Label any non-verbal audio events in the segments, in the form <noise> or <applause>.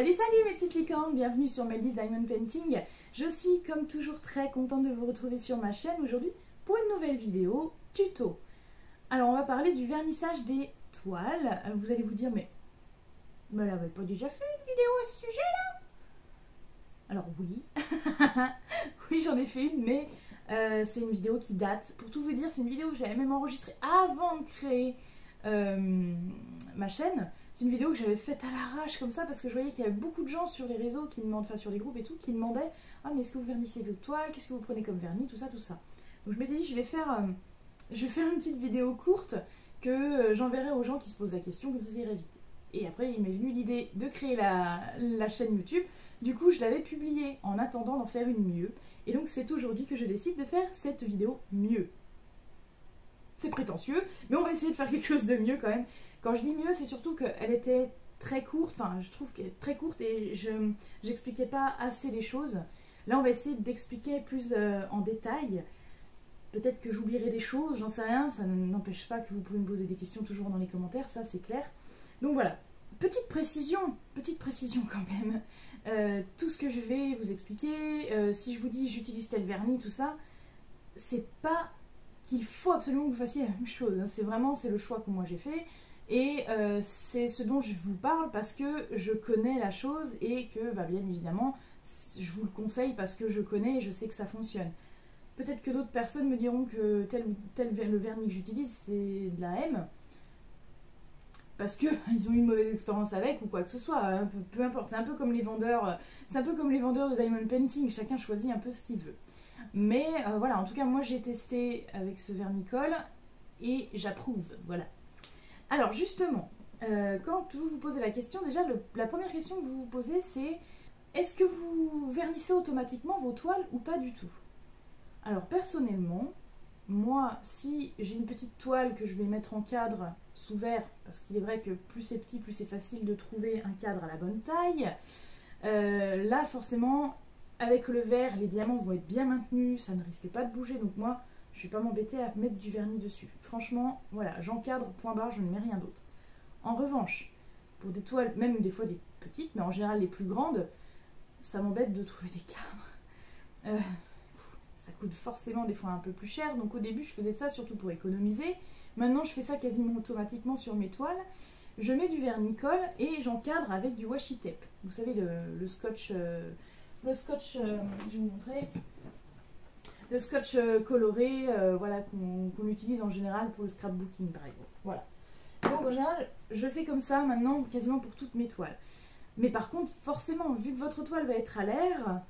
Salut salut mes petites licornes, bienvenue sur Melis Diamond Painting. Je suis comme toujours très contente de vous retrouver sur ma chaîne aujourd'hui pour une nouvelle vidéo tuto. Alors on va parler du vernissage des toiles. Vous allez vous dire mais, mais elle avait pas déjà fait une vidéo à ce sujet là Alors oui, <laughs> oui j'en ai fait une mais euh, c'est une vidéo qui date. Pour tout vous dire c'est une vidéo que j'avais même enregistrée avant de créer euh, ma chaîne. C'est une vidéo que j'avais faite à l'arrache comme ça parce que je voyais qu'il y avait beaucoup de gens sur les réseaux qui demandent, enfin sur les groupes et tout, qui demandaient Ah mais est-ce que vous vernissez vos toiles Qu'est-ce que vous prenez comme vernis? Tout ça, tout ça. Donc je m'étais dit je vais faire, euh, je vais faire une petite vidéo courte que euh, j'enverrai aux gens qui se posent la question comme ça c'est vite. Et après il m'est venu l'idée de créer la, la chaîne YouTube. Du coup je l'avais publiée en attendant d'en faire une mieux. Et donc c'est aujourd'hui que je décide de faire cette vidéo mieux prétentieux, mais on va essayer de faire quelque chose de mieux quand même. Quand je dis mieux, c'est surtout qu'elle était très courte, enfin je trouve qu'elle est très courte et je j'expliquais pas assez les choses. Là on va essayer d'expliquer plus euh, en détail. Peut-être que j'oublierai des choses, j'en sais rien, ça n'empêche pas que vous pouvez me poser des questions toujours dans les commentaires, ça c'est clair. Donc voilà, petite précision, petite précision quand même. Euh, tout ce que je vais vous expliquer, euh, si je vous dis j'utilise tel vernis, tout ça, c'est pas qu'il faut absolument que vous fassiez la même chose. Hein. C'est vraiment c'est le choix que moi j'ai fait. Et euh, c'est ce dont je vous parle parce que je connais la chose et que, bah, bien évidemment, je vous le conseille parce que je connais et je sais que ça fonctionne. Peut-être que d'autres personnes me diront que tel ou tel le vernis que j'utilise, c'est de la M. Parce qu'ils <laughs> ont eu une mauvaise expérience avec ou quoi que ce soit. Hein. Peu, peu, importe. C'est un peu comme les vendeurs. C'est un peu comme les vendeurs de Diamond Painting. Chacun choisit un peu ce qu'il veut. Mais euh, voilà, en tout cas, moi j'ai testé avec ce vernicole et j'approuve. Voilà. Alors justement, euh, quand vous vous posez la question, déjà la première question que vous vous posez c'est est-ce que vous vernissez automatiquement vos toiles ou pas du tout? Alors personnellement, moi si j'ai une petite toile que je vais mettre en cadre sous verre, parce qu'il est vrai que plus c'est petit, plus c'est facile de trouver un cadre à la bonne taille, euh, là forcément avec le verre, les diamants vont être bien maintenus, ça ne risque pas de bouger, donc moi, je ne vais pas m'embêter à mettre du vernis dessus. Franchement, voilà, j'encadre, point barre, je ne mets rien d'autre. En revanche, pour des toiles, même des fois des petites, mais en général les plus grandes, ça m'embête de trouver des cadres. Euh, ça coûte forcément des fois un peu plus cher, donc au début je faisais ça surtout pour économiser. Maintenant je fais ça quasiment automatiquement sur mes toiles. Je mets du vernicole et j'encadre avec du washi tape. Vous savez, le, scotch... Euh, le scotch, euh, je vais vous montrer, le scotch euh, coloré, euh, voilà, qu'on utilise en général pour le scrapbooking par exemple. Voilà. Donc en général, je fais comme ça maintenant quasiment pour toutes mes toiles. Mais par contre, forcément, vu que votre toile va être à l'air,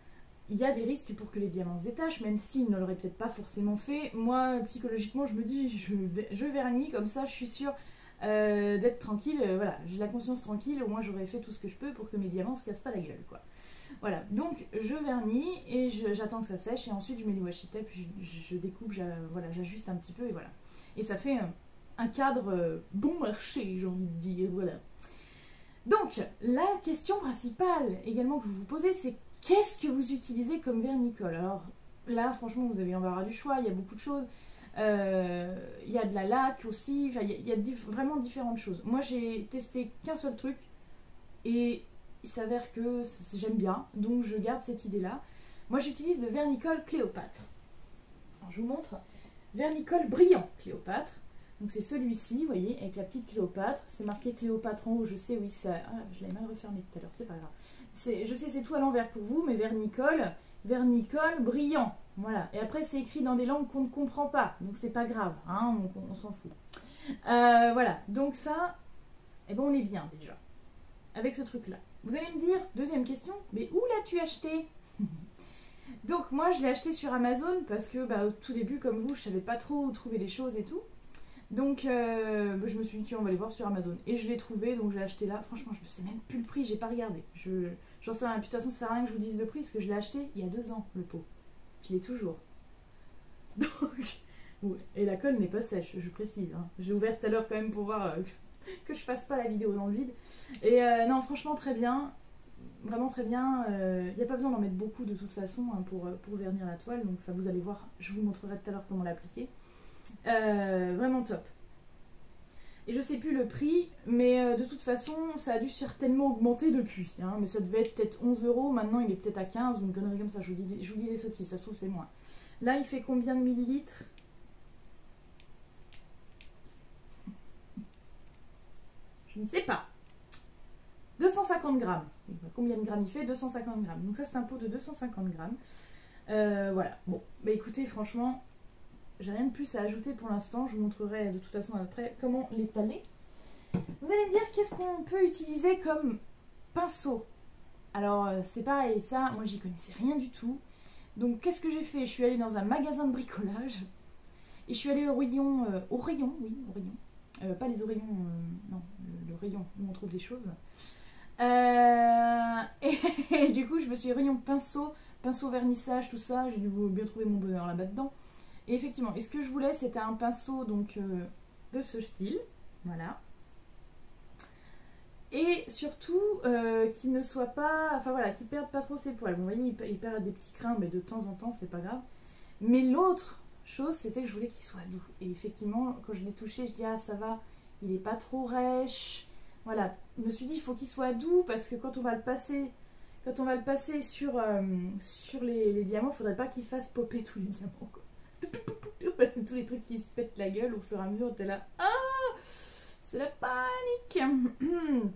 il y a des risques pour que les diamants se détachent, même s'ils ne l'auraient peut-être pas forcément fait. Moi, psychologiquement, je me dis, je, vernis, comme ça, je suis sûre d'être tranquille. voilà, j'ai la conscience tranquille, au moins j'aurais fait tout ce que je peux pour que mes diamants se cassent pas la gueule, quoi. Voilà, donc je vernis et j'attends que ça sèche et ensuite je mets du washi tape, je, découpe, voilà, j'ajuste un petit peu et voilà. Et ça fait un, cadre euh, bon marché, j'ai envie de dire, voilà. Donc, la question principale également que vous vous posez, c'est qu'est-ce que vous utilisez comme vernicole? Alors là, franchement, vous avez embarras du choix, il y a beaucoup de choses. Euh, il y a de la laque aussi, il y a, vraiment différentes choses. Moi, j'ai testé qu'un seul truc et il s'avère que j'aime bien, donc je garde cette idée-là. Moi, j'utilise le vernicole Cléopâtre. Alors, je vous montre. Vernicole brillant Cléopâtre. Donc c'est celui-ci, vous voyez, avec la petite Cléopâtre. C'est marqué Cléopâtre en haut, je sais, oui, ça... Ah, je l'ai mal refermé tout à l'heure, c'est pas grave. Je sais, c'est tout à l'envers pour vous, mais vernicole, vernicole brillant. Voilà. Et après, c'est écrit dans des langues qu'on ne comprend pas, donc c'est pas grave, hein, on, s'en fout. Euh, voilà, donc ça, eh ben, on est bien déjà, avec ce truc-là. Vous allez me dire, deuxième question, mais où l'as-tu acheté <laughs> Donc moi je l'ai acheté sur Amazon parce que bah, au tout début comme vous je savais pas trop où trouver les choses et tout. Donc euh, bah, je me suis dit tiens on va aller voir sur Amazon et je l'ai trouvé donc j'ai acheté là. Franchement je me sais même plus le prix, j'ai pas regardé. Je j'en sais rien. de toute façon ça sert à rien que je vous dise le prix parce que je l'ai acheté il y a deux ans le pot. Je l'ai toujours. <laughs> Donc et la colle n'est pas sèche, je précise. Hein. J'ai ouvert tout à l'heure quand même pour voir euh, <laughs> que je fasse pas la vidéo dans le vide. Et euh, non, franchement, très bien. Vraiment très bien. Il euh, n'y a pas besoin d'en mettre beaucoup de toute façon hein, pour, euh, pour vernir la toile. Donc vous allez voir, je vous montrerai tout à l'heure comment l'appliquer. vraiment top. Et je sais plus le prix, mais de toute façon, ça a dû certainement augmenter depuis. Hein. mais ça devait être peut-être 11 euros, maintenant il est peut-être à 15 ou une connerie comme ça. Je vous dis, je vous dis des sottises, ça se trouve c'est moins. Là, il fait combien de millilitres? Je ne sais pas. 250 grammes. Combien de grammes il fait? 250 grammes. Donc ça, c'est un pot de 250 grammes. Euh, voilà. Bon, bah écoutez, franchement, j'ai rien de plus à ajouter pour l'instant. Je vous montrerai de toute façon après comment l'étaler. Vous allez me dire qu'est-ce qu'on peut utiliser comme pinceau? Alors, euh, c'est pareil, ça, moi j'y connaissais rien du tout. Donc, qu'est-ce que j'ai fait? Je suis allée dans un magasin de bricolage. Et je suis allée au rayon, euh, au rayon, oui, au rayon. Pas les oreillons, non, le, rayon où on trouve des choses. <laughs> Et, et, du coup, je me suis rayon pinceau pinceau vernissage, tout ça, j'ai dû bien trouver mon bonheur là-bas dedans. Et effectivement, et ce que je voulais, c'était un pinceau donc euh, de ce style, voilà. Et surtout, euh, qu'il ne soit pas, enfin voilà, qu'il perde pas trop ses poils. vous voyez, il, perd des petits crins, mais de temps en temps, c'est pas grave. Mais l'autre chose, c'était que je voulais qu'il soit doux. Et effectivement, quand je l'ai touché, je dis ah ça va, il est pas trop rêche. Voilà, je me suis dit il faut qu'il soit doux parce que quand on va le passer quand on va le passer sur, euh, les, diamants, il faudrait pas qu'il fasse popper tous les diamants. <laughs> tous les trucs qui se pètent la gueule au fur et à mesure, t'es là. Ah C'est la panique <clears throat>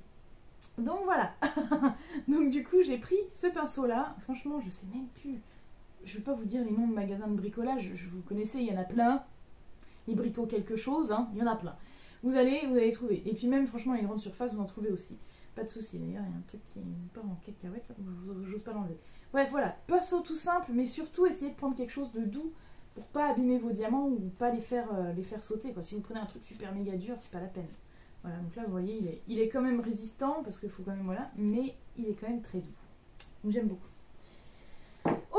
Donc voilà. <laughs> Donc du coup, j'ai pris ce pinceau-là. Franchement, je sais même plus. Je vais pas vous dire les noms de magasins de bricolage. Je vous connaissez, il y en a plein. Les bricots quelque chose, hein, il y en a plein. Vous allez, vous allez trouver. Et puis même, franchement, les grandes surfaces, vous en trouvez aussi. Pas de souci, d'ailleurs, il y a un truc qui pas en cacahuète, j'ose pas l'enlever. Bref, voilà, pinceau tout simple, mais surtout essayez de prendre quelque chose de doux pour pas abîmer vos diamants ou pas les faire, euh, faire sauter. Si vous prenez un truc super méga dur, c'est pas la peine. Voilà, donc là, vous voyez, il est, il est quand même résistant, parce qu'il faut quand même, voilà, mais il est quand même très doux. Donc j'aime beaucoup.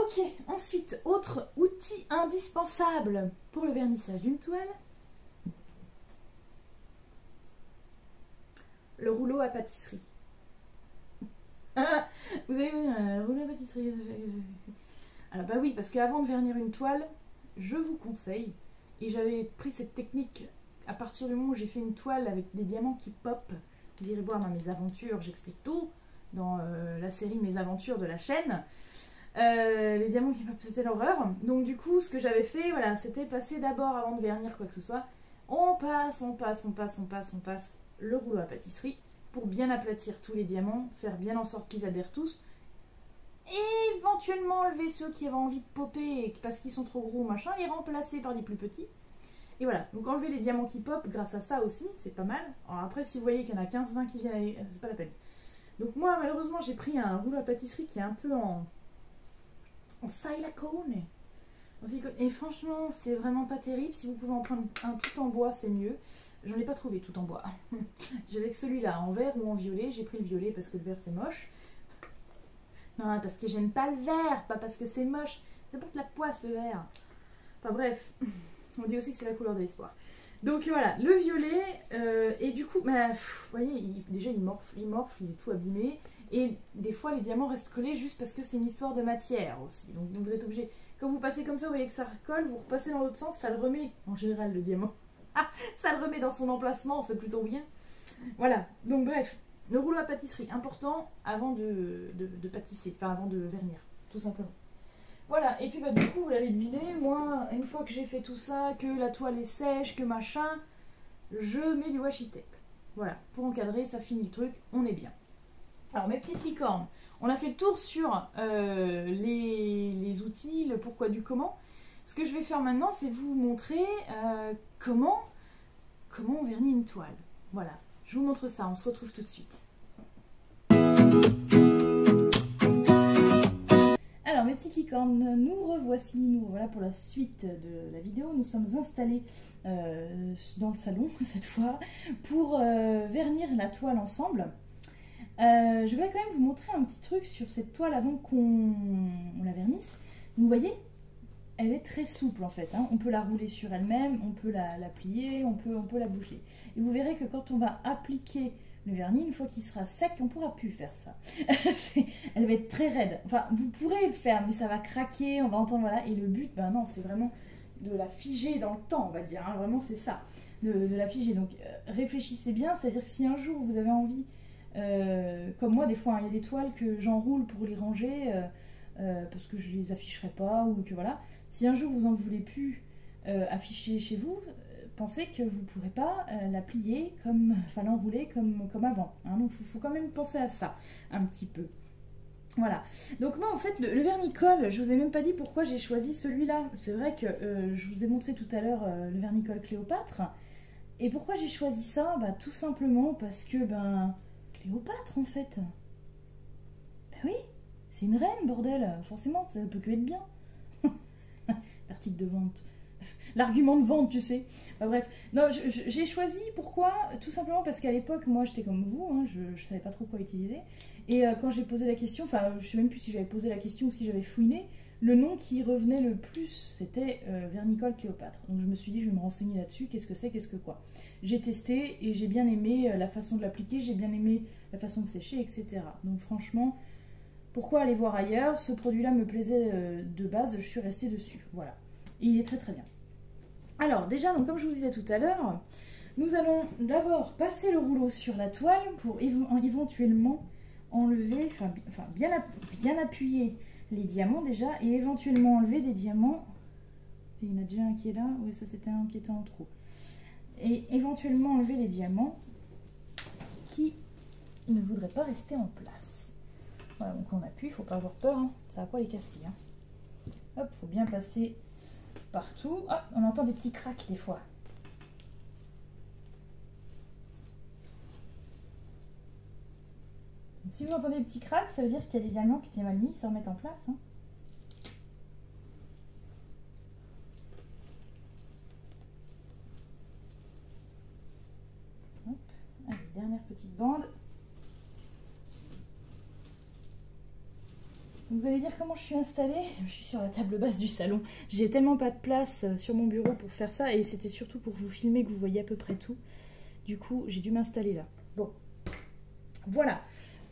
Ok, ensuite, autre outil indispensable pour le vernissage d'une toile. le rouleau à pâtisserie. <laughs> Vous avez vu un rouleau à pâtisserie Alors bah oui, parce qu'avant de vernir une toile, je vous conseille, et j'avais pris cette technique à partir du moment où j'ai fait une toile avec des diamants qui pop. Vous irez voir mes aventures, j'explique tout dans euh, la série Mes aventures de la chaîne. Euh, les diamants qui pop, c'était l'horreur. Donc du coup, ce que j'avais fait, voilà, c'était passer d'abord avant de vernir quoi que ce soit. On passe, on passe, on passe, on passe, on passe le rouleau à pâtisserie pour bien aplatir tous les diamants, faire bien en sorte qu'ils adhèrent tous. Éventuellement enlever ceux qui avaient envie de popper parce qu'ils sont trop gros machin, les remplacer par des plus petits. Et voilà, donc enlever les diamants qui pop grâce à ça aussi, c'est pas mal. Alors après, si vous voyez qu'il y en a 15-20 qui viennent, c'est pas la peine. Donc moi, malheureusement, j'ai pris un rouleau à pâtisserie qui est un peu en, en silicone. Et franchement, c'est vraiment pas terrible. Si vous pouvez en prendre un tout en bois, c'est mieux. J'en ai pas trouvé tout en bois. <laughs> J'avais celui-là en vert ou en violet. J'ai pris le violet parce que le vert c'est moche. Non, parce que j'aime pas le vert, pas parce que c'est moche. Ça porte la poisse le vert. Enfin bref, <laughs> on dit aussi que c'est la couleur de l'espoir. Donc voilà, le violet, euh, et du coup, bah, vous voyez, déjà il morfle, il morfle, il est tout abîmé. Et des fois, les diamants restent collés juste parce que c'est une histoire de matière aussi. Donc, vous êtes obligé, quand vous passez comme ça, vous voyez que ça recolle, vous repassez dans l'autre sens, ça le remet en général le diamant. <laughs> ça le remet dans son emplacement, c'est plutôt bien. Voilà, donc bref, le rouleau à pâtisserie, important avant de, de, pâtisser, enfin avant de vernir, tout simplement. Voilà, et puis bah, du coup, vous l'avez deviné, moi, une fois que j'ai fait tout ça, que la toile est sèche, que machin, je mets du washi tape. Voilà, pour encadrer, ça finit le truc, on est bien. Alors, mes petites licornes, on a fait le tour sur euh, les, outils, le pourquoi du comment. Ce que je vais faire maintenant, c'est vous montrer euh, comment, comment on vernit une toile. Voilà, je vous montre ça, on se retrouve tout de suite. Alors mes petites licornes, nous revoici, nous voilà pour la suite de la vidéo. Nous sommes installés euh, dans le salon <laughs> cette fois pour vernir la toile ensemble. Je vais quand même vous montrer un petit truc sur cette toile avant qu'on la vernisse. Vous voyez, elle est très souple en fait. Hein. On peut la rouler sur elle-même, on peut la, plier, on peut, on peut la bouger. Et vous verrez que quand on va appliquer le vernis, une fois qu'il sera sec, on ne pourra plus faire ça. <laughs> elle va être très raide. Enfin, vous pourrez le faire, mais ça va craquer, on va entendre, voilà. Et le but, ben non, c'est vraiment de la figer dans le temps, on va dire. Hein. Vraiment, c'est ça. de, la figer. Donc réfléchissez bien, c'est-à-dire que si un jour vous avez envie, comme moi des fois, hein, il y a des toiles que j'enroule pour les ranger parce que je les afficherai pas ou que voilà. Si un jour vous en voulez plus afficher chez vous, pensez que vous ne pourrez pas la plier comme, enfin l'enrouler comme, comme avant. Hein. donc il faut, quand même penser à ça un petit peu. Voilà. Donc moi en fait le, vernicole, je vous ai même pas dit pourquoi j'ai choisi celui-là. C'est vrai que euh, je vous ai montré tout à l'heure euh, le vernicole Cléopâtre. Et pourquoi j'ai choisi ça? Bah, Tout simplement parce que ben Cléopâtre en fait. Ben oui, c'est une reine bordel. Forcément, ça ne peut que être bien. <laughs> L'article de vente. <laughs> L'argument de vente, tu sais. bref, non, j'ai choisi pourquoi Tout simplement parce qu'à l'époque, moi j'étais comme vous, hein, je ne savais pas trop quoi utiliser. Et euh, quand j'ai posé la question, enfin, je sais même plus si j'avais posé la question ou si j'avais fouiné, le nom qui revenait le plus, c'était euh, Vernicole Cléopâtre. Donc je me suis dit, je vais me renseigner là-dessus, qu'est-ce que c'est, qu'est-ce que quoi? J'ai testé et j'ai bien aimé euh, la façon de l'appliquer, j'ai bien aimé la façon de sécher, etc. Donc franchement, pourquoi aller voir ailleurs? Ce produit-là me plaisait de base, je suis restée dessus. Voilà. Et il est très très bien. Alors déjà, donc, comme je vous disais tout à l'heure, nous allons d'abord passer le rouleau sur la toile pour éventuellement enlever, enfin, bien, bien appuyer les diamants déjà et éventuellement enlever des diamants. Il y en a déjà un qui est là, oui ça c'était un qui était en trop. Et éventuellement enlever les diamants qui ne voudraient pas rester en place. Voilà, donc on appuie, il ne faut pas avoir peur, hein. ça va pas les casser. Hein. Hop, faut bien passer partout. Hop, on entend des petits craques des fois. Si vous entendez des petits cracks, ça veut dire qu'il y a des diamants qui étaient mal mis, se remettent en place. Hein. Allez, dernière petite bande. Vous allez dire comment je suis installée? <laughs> Je suis sur la table basse du salon. J'ai tellement pas de place euh, sur mon bureau pour faire ça et c'était surtout pour vous filmer que vous voyez à peu près tout. Du coup, j'ai dû m'installer là. Bon, voilà.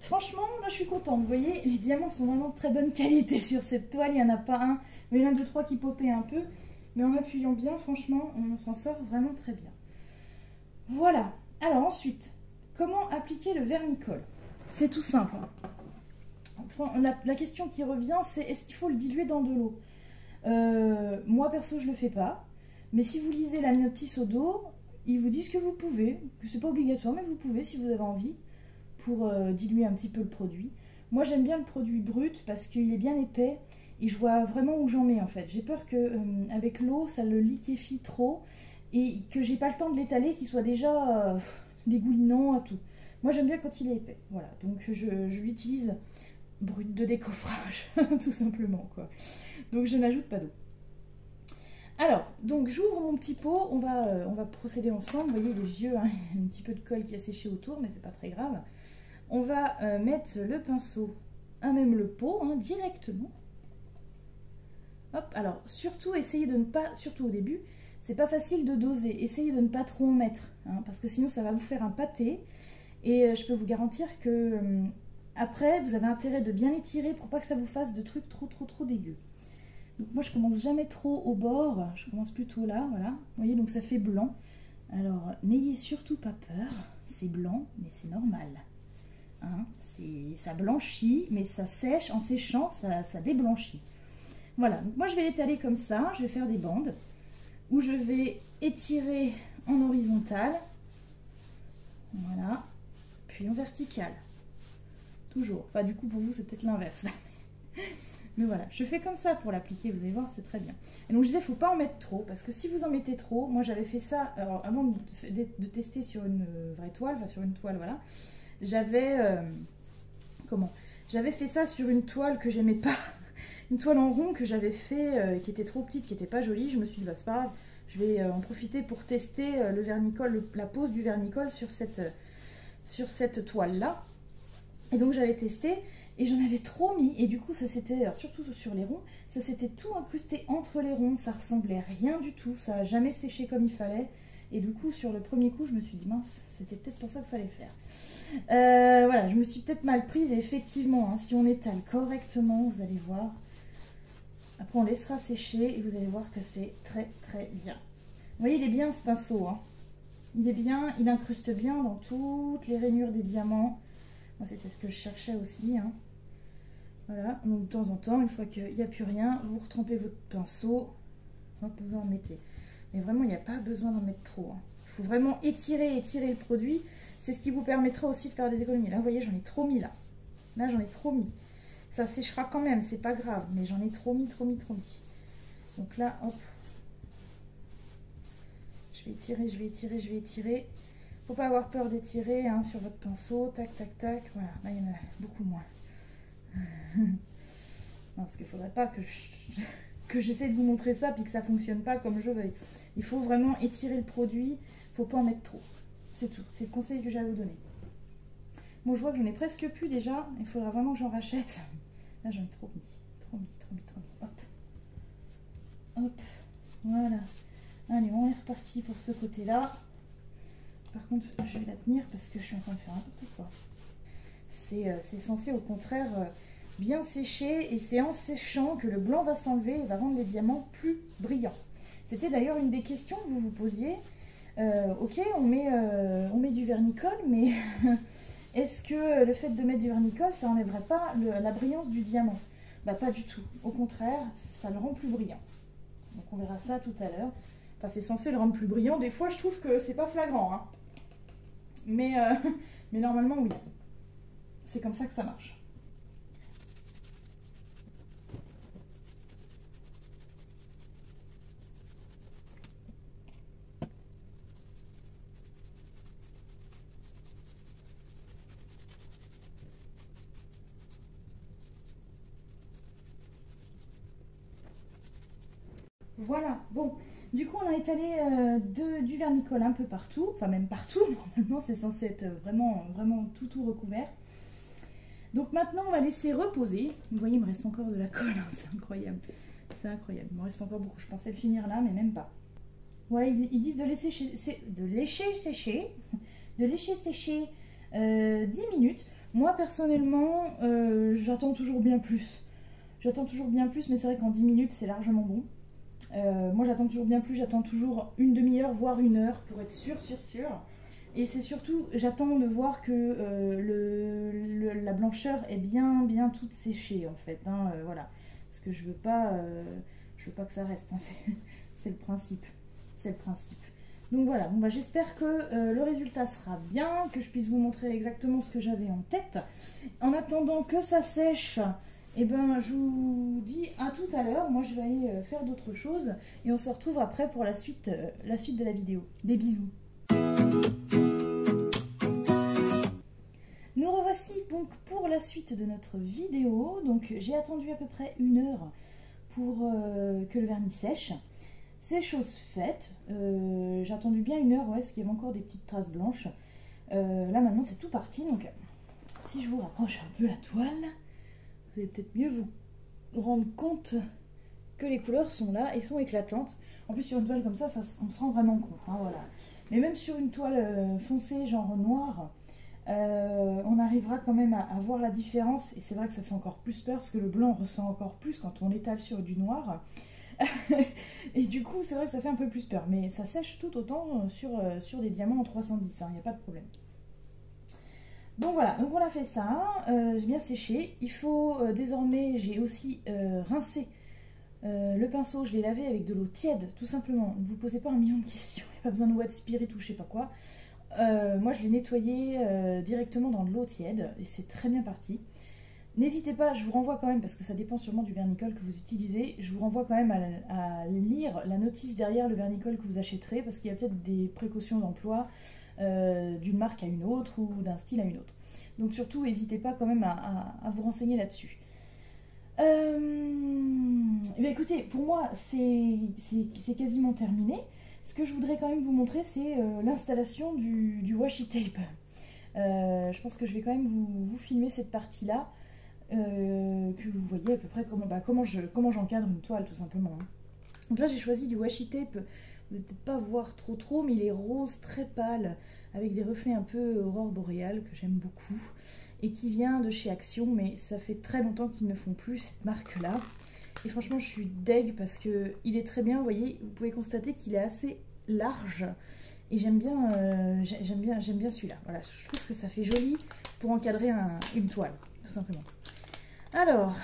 Franchement, là je suis contente. Vous voyez, les diamants sont vraiment de très bonne qualité <laughs> sur cette toile. Il n'y en a pas un, mais l'un, deux, trois qui popaient un peu. Mais en appuyant bien, franchement, on s'en sort vraiment très bien. Voilà. Alors ensuite, comment appliquer le vernicole? C'est tout simple. La, la, question qui revient, c'est est-ce qu'il faut le diluer dans de l'eau? Euh, Moi, perso, je ne le fais pas. Mais si vous lisez la notice au dos, ils vous disent que vous pouvez. Que c'est pas obligatoire, mais vous pouvez si vous avez envie pour euh, diluer un petit peu le produit. Moi j'aime bien le produit brut parce qu'il est bien épais et je vois vraiment où j'en mets en fait. J'ai peur que euh, avec l'eau ça le liquéfie trop et que j'ai pas le temps de l'étaler, qu'il soit déjà euh, dégoulinant à tout. Moi j'aime bien quand il est épais, voilà. Donc je, l'utilise brut de décoffrage, <laughs> tout simplement quoi. Donc je n'ajoute pas d'eau. Alors, donc j'ouvre mon petit pot, on va, on va procéder ensemble. Vous voyez les vieux, hein, un petit peu de colle qui a séché autour, mais c'est pas très grave on va euh, mettre le pinceau à même le pot hein, directement. Hop, alors surtout essayez de ne pas, surtout au début, c'est pas facile de doser. Essayez de ne pas trop en mettre, hein, parce que sinon ça va vous faire un pâté. Et euh, je peux vous garantir que euh, après, vous avez intérêt de bien étirer pour pas que ça vous fasse de trucs trop trop trop dégueux. Donc moi je commence jamais trop au bord, je commence plutôt là, voilà. Vous voyez, donc ça fait blanc. Alors n'ayez surtout pas peur, c'est blanc, mais c'est normal. Hein, ça blanchit, mais ça sèche. En séchant, ça, déblanchit. Voilà, donc moi je vais l'étaler comme ça. Je vais faire des bandes où je vais étirer en horizontal. Voilà. Puis en vertical. Toujours. Du coup, pour vous, c'est peut-être l'inverse. <laughs> Mais voilà, je fais comme ça pour l'appliquer, vous allez voir, c'est très bien. Et donc je disais, faut pas en mettre trop, parce que si vous en mettez trop, moi j'avais fait ça, alors avant de, de, tester sur une vraie toile, enfin sur une toile, voilà, j'avais euh, comment J'avais fait ça sur une toile que j'aimais pas, <laughs> une toile en rond que j'avais fait, euh, qui était trop petite, qui n'était pas jolie. Je me suis dit, bah, c'est pas grave, je vais euh, en profiter pour tester le vernicole, la pose du vernicole sur cette, sur cette toile-là. Et donc j'avais testé et j'en avais trop mis et du coup ça s'était, surtout sur les ronds, ça s'était tout incrusté entre les ronds, ça ressemblait rien du tout, ça a jamais séché comme il fallait. Et du coup sur le premier coup je me suis dit mince, c'était peut-être pour ça qu'il fallait faire. Euh, voilà, je me suis peut-être mal prise et effectivement, hein, si on étale correctement, vous allez voir. Après, on laissera sécher et vous allez voir que c'est très très bien. Vous voyez, il est bien ce pinceau. Hein. Il est bien, il incruste bien dans toutes les rainures des diamants. Moi, c'était ce que je cherchais aussi. Hein. Voilà, donc de temps en temps, une fois qu'il n'y a plus rien, vous retrempez votre pinceau. Hop, vous en mettez. Mais vraiment, il n'y a pas besoin d'en mettre trop. Il hein. faut vraiment étirer, étirer le produit. C'est ce qui vous permettra aussi de faire des économies. Là, vous voyez, j'en ai trop mis là. Là, j'en ai trop mis. Ça séchera quand même, c'est pas grave. Mais j'en ai trop mis, trop mis, trop mis. Donc là, hop. Je vais étirer, je vais étirer, je vais étirer. Faut pas avoir peur d'étirer hein, sur votre pinceau. Tac, tac, tac. Voilà, là, il y en a beaucoup moins. <laughs> non, parce qu'il faudrait pas que <laughs> que j'essaie de vous montrer ça puis que ça fonctionne pas comme je veux. Il faut vraiment étirer le produit. Faut pas en mettre trop. C'est tout. C'est le conseil que j'ai à vous donner. Bon, je vois que j'en ai presque plus déjà. Il faudra vraiment que j'en rachète. Là, j'en ai trop mis. Trop mis, trop mis, trop mis. Hop. Hop. Voilà. Allez, on est reparti pour ce côté-là. Par contre, je vais la tenir parce que je suis en train de faire n'importe quoi. Euh, c'est censé au contraire euh, bien sécher et c'est en séchant que le blanc va s'enlever et va rendre les diamants plus brillants. C'était d'ailleurs une des questions que vous vous posiez. Euh, ok, on met, on met du vernicole, mais <laughs> est-ce que le fait de mettre du vernicole, ça enlèverait pas la brillance du diamant? Bah pas du tout. Au contraire, ça le rend plus brillant. Donc on verra ça tout à l'heure. Enfin, c'est censé le rendre plus brillant. Des fois, je trouve que c'est pas flagrant. Hein. Mais, <laughs> mais normalement, oui. C'est comme ça que ça marche. Voilà, bon, du coup on a étalé euh, du vernicole un peu partout, enfin même partout, <laughs> normalement c'est censé être vraiment, vraiment tout tout recouvert. Donc maintenant, on va laisser reposer. Vous voyez, il me reste encore de la <laughs> colle, hein, c'est incroyable. C'est incroyable, il me reste encore beaucoup. Je pensais le finir là, mais même pas. Ouais, ils, disent de laisser de lécher sécher, <laughs> de lécher sécher 10 euh, minutes. Moi, personnellement, euh, j'attends toujours bien plus. J'attends toujours bien plus, mais c'est vrai qu'en 10 minutes, c'est largement bon. Euh, moi, j'attends toujours bien plus. J'attends toujours une demi-heure, voire une heure, pour être sûr, sûr, sûr. Et c'est surtout, j'attends de voir que euh, la blancheur est bien, bien toute séchée en fait. Hein, euh, voilà, parce que je veux pas, je veux pas que ça reste. Hein, <laughs> c'est le principe, c'est le principe. Donc voilà, bon, bah, j'espère que le résultat sera bien, que je puisse vous montrer exactement ce que j'avais en tête. En attendant que ça sèche, eh ben, je vous dis à tout à l'heure. Moi, je vais aller faire d'autres choses et on se retrouve après pour la suite, la suite de la vidéo. Des bisous. Nous revoici donc pour la suite de notre vidéo. Donc j'ai attendu à peu près une heure pour euh, que le vernis sèche. C'est chose faite. Euh, j'ai attendu bien une heure, ouais, parce qu'il y avait encore des petites traces blanches. Euh, là maintenant c'est tout parti. Donc si je vous rapproche un peu la toile, vous allez peut-être mieux vous rendre compte que les couleurs sont là et sont éclatantes. En plus sur une toile comme ça, on se rend vraiment compte. Hein, voilà. Mais même sur une toile foncée, genre noire, euh, on arrivera quand même à, voir la différence. Et c'est vrai que ça fait encore plus peur parce que le blanc ressent encore plus quand on l'étale sur du noir. <laughs> et du coup, c'est vrai que ça fait un peu plus peur. Mais ça sèche tout autant sur, euh, sur des diamants en 310, il n'y a pas de problème. Donc voilà, donc on a fait ça, euh, j'ai bien séché. Il faut désormais, j'ai aussi rincé le pinceau, je l'ai lavé avec de l'eau tiède, tout simplement. Ne vous posez pas un million de questions, il n'y a pas besoin de wet spirit ou je sais pas quoi. Euh, moi, je l'ai nettoyé euh, directement dans de l'eau tiède et c'est très bien parti. N'hésitez pas, je vous renvoie quand même, parce que ça dépend sûrement du vernicole que vous utilisez, je vous renvoie quand même à, lire la notice derrière le vernicole que vous achèterez, parce qu'il y a peut-être des précautions d'emploi euh, d'une marque à une autre ou d'un style à une autre. Donc surtout, n'hésitez pas quand même à, vous renseigner là-dessus. Eh écoutez, pour moi, c'est quasiment terminé. Ce que je voudrais quand même vous montrer, c'est euh, l'installation du, washi tape. Euh, je pense que je vais quand même vous, filmer cette partie-là, euh, que vous voyez à peu près comment, bah, comment j'encadre une toile tout simplement. Hein. Donc là j'ai choisi du washi tape, vous n'allez peut-être pas voir trop trop, mais il est rose très pâle, avec des reflets un peu aurore boréale, que j'aime beaucoup, et qui vient de chez Action, mais ça fait très longtemps qu'ils ne font plus cette marque-là. Et franchement, je suis deg parce que il est très bien. Vous voyez, vous pouvez constater qu'il est assez large Et j'aime bien, euh, j'aime bien, j'aime bien celui-là. Voilà, je trouve que ça fait joli pour encadrer une toile, tout simplement. Alors,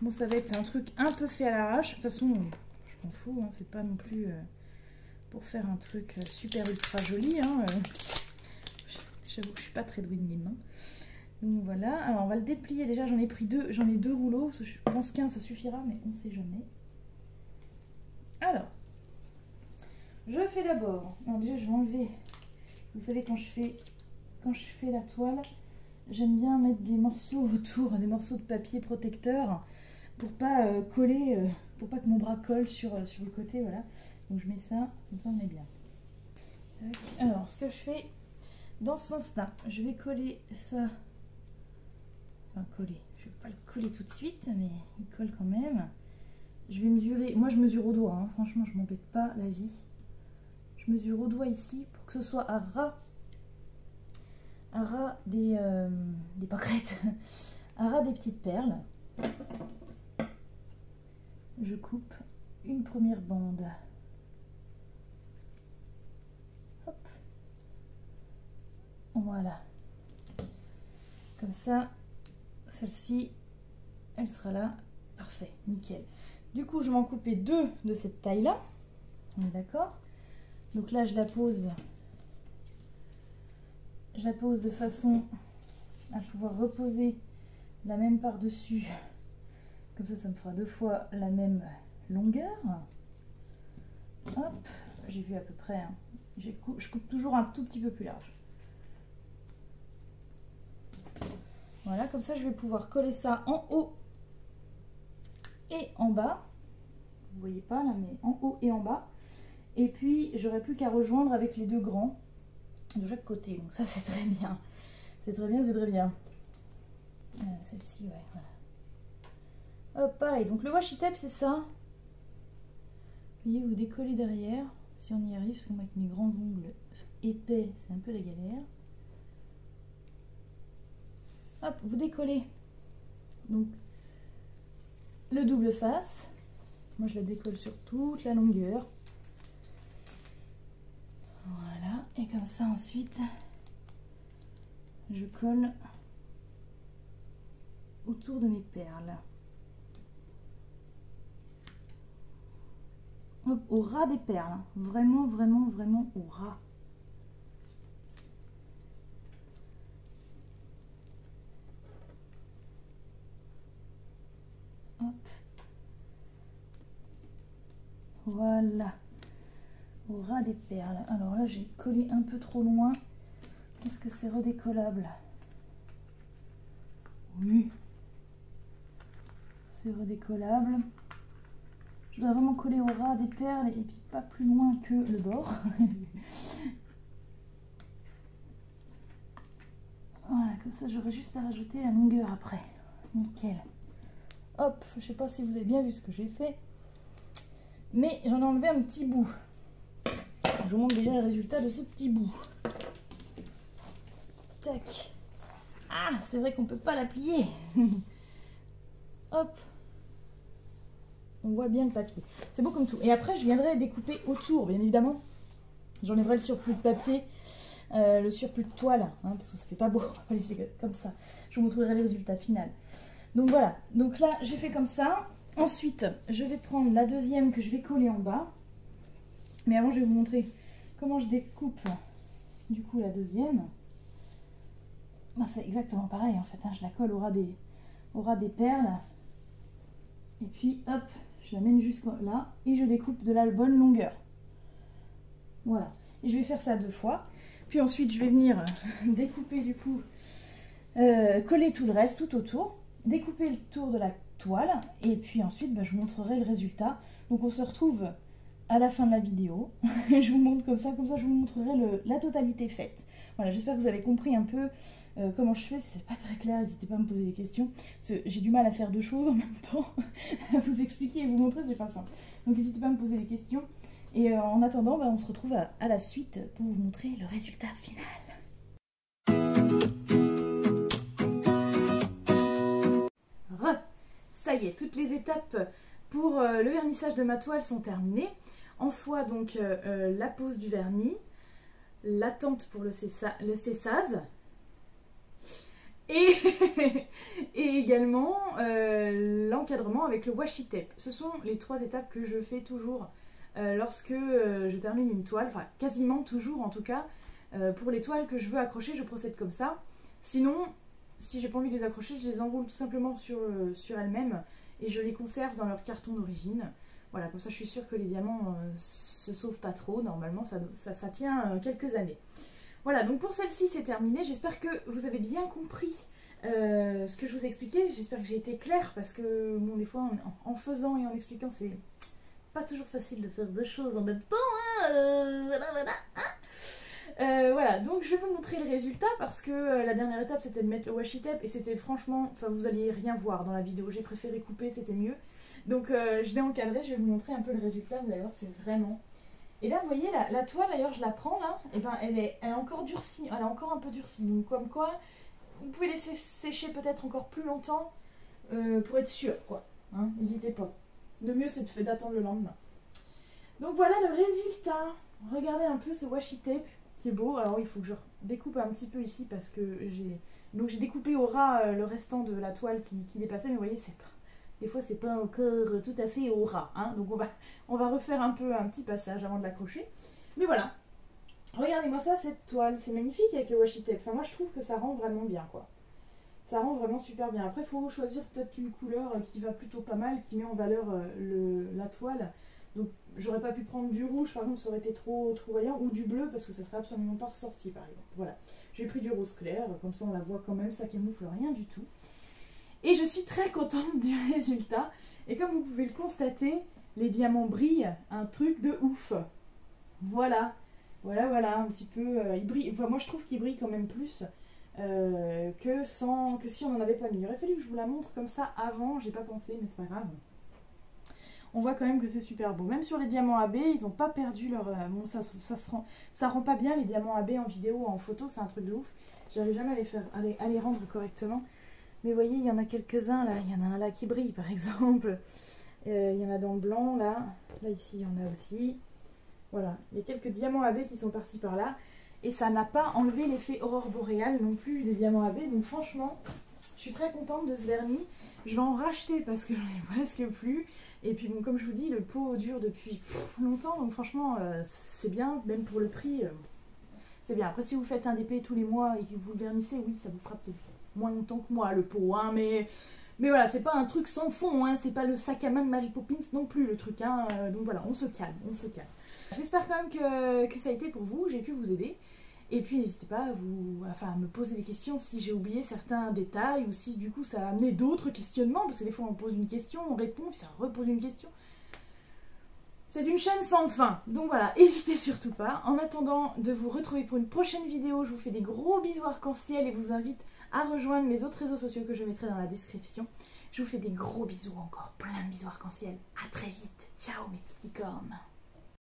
bon, ça va être un truc un peu fait à l'arrache. De toute façon, je m'en fous, hein, c'est pas non plus euh, pour faire un truc super ultra joli. Hein, J'avoue que je suis pas très douée de mes mains. Donc voilà, alors on va le déplier. Déjà, j'en ai pris deux, j'en ai deux rouleaux. Je pense qu'un, ça suffira, mais on sait jamais. Alors, je fais d'abord. Alors déjà, je vais enlever. Vous savez, quand je fais, quand je fais la toile, j'aime bien mettre des morceaux <laughs> autour, des morceaux de papier protecteur pour pas euh, coller, euh, pour pas que mon bras colle euh, sur le côté. Voilà. Donc je mets ça, comme ça on est bien. Alors, ce que je fais dans ce sens-là, je vais coller ça. Enfin, coller. Je vais pas le coller tout de suite, mais il colle quand même. Je vais mesurer. Moi, je mesure au doigt. Hein. Franchement, je m'embête pas la vie. Je mesure au doigt ici pour que ce soit à ras, à ras des, euh, des pâquerettes, <laughs> à ras des petites perles. Je coupe une première bande. Hop. Voilà. Comme ça, celle-ci, elle sera là. Parfait, nickel. Du coup, je vais en couper deux de cette taille-là. On est d'accord? Donc là, je la pose. Je la pose de façon à pouvoir reposer la même par-dessus. Comme ça, ça me fera deux fois la même longueur. Hop, j'ai vu à peu près. Hein. Je coupe toujours un tout petit peu plus large. Voilà, comme ça, je vais pouvoir coller ça en haut et en bas. Vous voyez pas là, mais en haut et en bas. Et puis, j'aurai plus qu'à rejoindre avec les deux grands de chaque côté. Donc ça, c'est très bien. C'est très bien, c'est très bien. Euh, celle-ci, ouais, voilà. Hop, pareil. Donc le washi tape, c'est ça. Voyez, vous décollez derrière. Si on y arrive, parce que moi, avec mes grands ongles épais, c'est un peu la galère. Vous décollez. Donc, le double face. Moi, je la décolle sur toute la longueur. Voilà. Et comme ça, ensuite, je colle autour de mes perles. Au ras des perles. Vraiment, vraiment, vraiment au ras. Voilà. Au ras des perles. Alors là, j'ai collé un peu trop loin. Est-ce que c'est redécollable? Oui. C'est redécollable. Je dois vraiment coller au ras des perles et puis pas plus loin que le bord. <laughs> voilà, comme ça j'aurai juste à rajouter la longueur après. Nickel. Hop, je sais pas si vous avez bien vu ce que j'ai fait. Mais j'en ai enlevé un petit bout. Je vous montre déjà le résultat de ce petit bout. Tac. Ah, c'est vrai qu'on ne peut pas la plier. <laughs> Hop. On voit bien le papier. C'est beau comme tout. Et après, je viendrai découper autour, bien évidemment. J'enlèverai le surplus de papier, euh, le surplus de toile, hein, parce que ça fait pas beau. <laughs> On va laisser comme ça. Je vous montrerai le résultat final. Donc voilà. Donc là, j'ai fait comme ça. Ensuite, je vais prendre la deuxième que je vais coller en bas. Mais avant, je vais vous montrer comment je découpe du coup la deuxième. C'est exactement pareil en fait. Hein. Je la colle au ras, des, des perles. Et puis hop, je la mène jusqu'à là et je découpe de la bonne longueur. Voilà. Et je vais faire ça deux fois. Puis ensuite, je vais venir <laughs> découper du coup, euh, coller tout le reste tout autour. Découper le tour de la toile. Et puis ensuite, bah, je vous montrerai le résultat. Donc on se retrouve à la fin de la vidéo. <laughs> je vous montre comme ça, comme ça je vous montrerai la totalité faite. Voilà, j'espère que vous avez compris un peu euh, comment je fais. Si c'est pas très clair, n'hésitez pas à me poser des questions. J'ai du mal à faire deux choses en même temps. <laughs> à vous expliquer et vous montrer, c'est pas simple. Donc n'hésitez pas à me poser des questions. Et euh, en attendant, bah, on se retrouve à, à la suite pour vous montrer le résultat final. Ça y est, toutes les étapes pour euh, le vernissage de ma toile sont terminées. En soi, donc, euh, euh, la pose du vernis, l'attente pour le, le cessase. <laughs> Et, également l'encadrement avec le washi tape. Ce sont les trois étapes que je fais toujours lorsque je termine une toile, enfin quasiment toujours en tout cas. pour les toiles que je veux accrocher, je procède comme ça. Sinon, si j'ai pas envie de les accrocher, je les enroule tout simplement sur, sur elles-mêmes et je les conserve dans leur carton d'origine. Voilà, comme ça je suis sûre que les diamants se sauvent pas trop. Normalement, ça, ça tient quelques années. Voilà, donc pour celle-ci, c'est terminé. J'espère que vous avez bien compris euh, ce que je vous ai expliqué. J'espère que j'ai été claire parce que, bon, des fois, en, faisant et en expliquant, c'est pas toujours facile de faire deux choses en même temps. Hein, euh, voilà, voilà. Hein. Euh, voilà, donc je vais vous montrer le résultat parce que la dernière étape c'était de mettre le washi tape et c'était franchement, enfin vous alliez rien voir dans la vidéo, j'ai préféré couper, c'était mieux. Donc je l'ai encadré, je vais vous montrer un peu le résultat, voir c'est vraiment et là, vous voyez, la, toile, d'ailleurs, je la prends là, et ben elle est, encore durcie, elle est encore un peu durcie. Donc comme quoi, vous pouvez laisser sécher peut-être encore plus longtemps euh, pour être sûr, quoi. Hein, n'hésitez pas. Le mieux, c'est d'attendre le lendemain. Donc voilà le résultat. Regardez un peu ce washi tape beau. Alors il faut que je découpe un petit peu ici parce que j'ai... Donc j'ai découpé au ras euh, le restant de la toile qui, qui dépassait, mais vous voyez, c'est pas des fois, c'est pas encore tout à fait au ras. Hein. Donc, on va, <laughs> on va refaire un peu un petit passage avant de l'accrocher. Mais voilà. Regardez-moi ça, cette toile. C'est magnifique avec le washi tape. Enfin, moi, je trouve que ça rend vraiment bien, quoi. Ça rend vraiment super bien. Après, il faut choisir peut-être une couleur qui va plutôt pas mal, qui met en valeur euh, le, la toile. Donc, j'aurais pas pu prendre du rouge, par exemple, ça aurait été trop, trop voyant, ou du bleu, parce que ça serait absolument pas ressorti, par exemple. Voilà. J'ai pris du rose clair, comme ça on la voit quand même, ça camoufle rien du tout. Et je suis très contente du <laughs> résultat. Et comme vous pouvez le constater, les diamants brillent, un truc de ouf. Voilà, voilà, voilà, un petit peu. Euh, ils moi, je trouve qu'ils brillent quand même plus euh, que, sans, que si on n'en avait pas mis. Il aurait fallu que je vous la montre comme ça avant, j'ai pas pensé, mais c'est pas grave. On voit quand même que c'est super beau. Même sur les diamants AB, ils n'ont pas perdu leur... Euh, bon, ça, ça, rend, pas bien les diamants AB en vidéo ou en photo, c'est un truc de ouf. J'arrive jamais à les, faire, rendre correctement. Mais vous voyez, il y en a quelques-uns là. Il y en a un là qui brille par <laughs> exemple. Euh, il y en a dans le blanc là. Là ici, il y en a aussi. Voilà, il y a quelques diamants AB qui sont partis par là. Et ça n'a pas enlevé l'effet aurore boréale non plus des diamants AB. Donc franchement, je suis très contente de ce vernis. Je vais en racheter parce que <laughs> j'en ai presque plus. Et puis bon, comme je vous dis, le pot dure depuis longtemps. Donc franchement, euh, c'est bien, même pour le prix. Euh, c'est bien. Après, si vous faites un DP tous les mois et que vous le vernissez, oui, ça vous fera peut-être moins longtemps que moi, le pot, hein, mais... Mais voilà, c'est pas un truc sans fond, hein, c'est pas le sac à main de Mary Poppins non plus le truc, hein, euh, donc voilà, on se calme, on se calme. J'espère quand même que, que, ça a été pour vous, j'ai pu vous aider. Et puis n'hésitez pas à, vous, me poser des questions si j'ai oublié certains détails ou si du coup ça a amené d'autres questionnements, parce que des fois on pose une question, on répond, puis ça repose une question. C'est une chaîne sans fin, donc voilà, <laughs> n'hésitez surtout pas. En attendant de vous retrouver pour une prochaine vidéo, je vous fais des gros bisous arc-en-ciel et vous invite à rejoindre mes autres réseaux sociaux que je mettrai dans la description. Je vous fais des gros bisous encore, plein de bisous arc-en-ciel. À très vite. Ciao mes petites licornes.